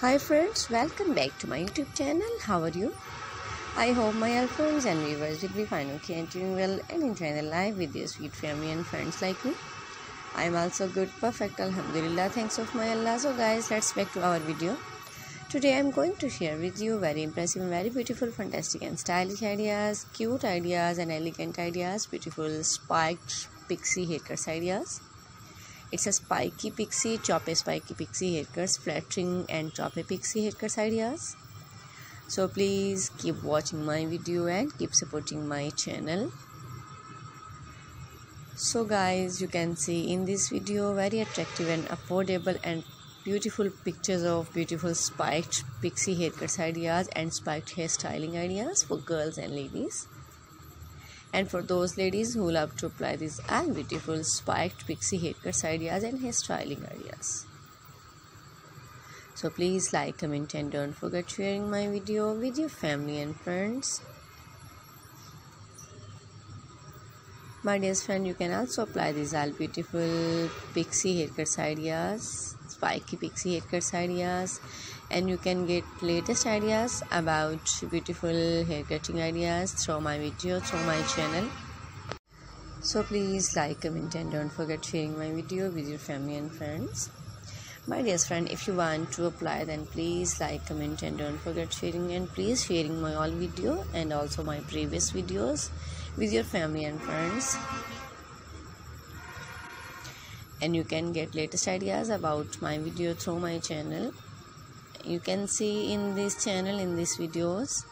Hi friends, welcome back to my YouTube channel. How are you? I hope my friends and viewers will be fine, okay, and doing well and enjoying the life with your sweet family and friends like me. I am also good, perfect, Alhamdulillah. Thanks of my Allah. So guys, let's back to our video. Today I am going to share with you very impressive, very beautiful, fantastic and stylish ideas, cute ideas and elegant ideas, beautiful spiked pixie haircuts ideas. It's a spiky pixie choppy spiky pixie haircuts flattering and choppy pixie haircuts ideas so please keep watching my video and keep supporting my channel so guys you can see in this video very attractive and affordable and beautiful pictures of beautiful spiked pixie hair cuts ideas and spiked hair styling ideas for girls and ladies and for those ladies who love to apply these all beautiful spiked pixie haircuts ideas and hairstyling ideas. So please like comment and don't forget sharing my video with your family and friends. My dear friend you can also apply these all beautiful pixie haircuts ideas spiky pixie haircuts ideas and you can get latest ideas about beautiful hair cutting ideas through my video through my channel. So please like comment and don't forget sharing my video with your family and friends. My dear friend if you want to apply then please like comment and don't forget sharing. And please sharing my all video and also my previous videos with your family and friends. And you can get latest ideas about my video through my channel you can see in this channel in these videos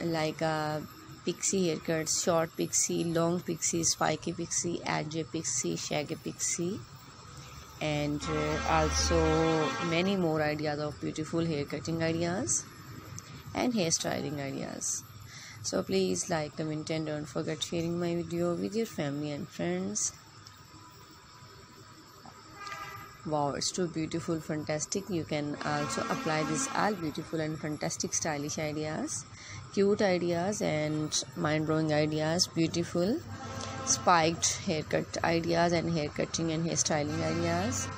like a uh, pixie haircuts short pixie long pixie spiky pixie edge pixie shaggy pixie and uh, also many more ideas of beautiful hair cutting ideas and hairstyling ideas. So please like comment and don't forget sharing my video with your family and friends wow it's too beautiful fantastic. You can also apply this all beautiful and fantastic stylish ideas cute ideas and mind-blowing ideas beautiful spiked haircut ideas and hair cutting and hairstyling ideas.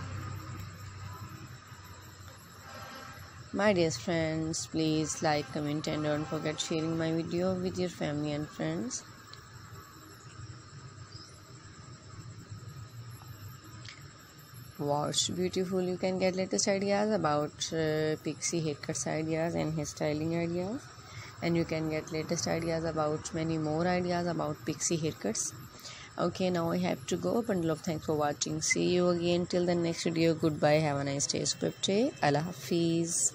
My dear friends please like comment and don't forget sharing my video with your family and friends it's beautiful. You can get latest ideas about uh, pixie haircuts ideas and hairstyling ideas. And you can get latest ideas about many more ideas about pixie haircuts. Okay now i have to go. Bundle of thanks for watching. See you again. Till the next video. Goodbye. Have a nice day. Script allah hafiz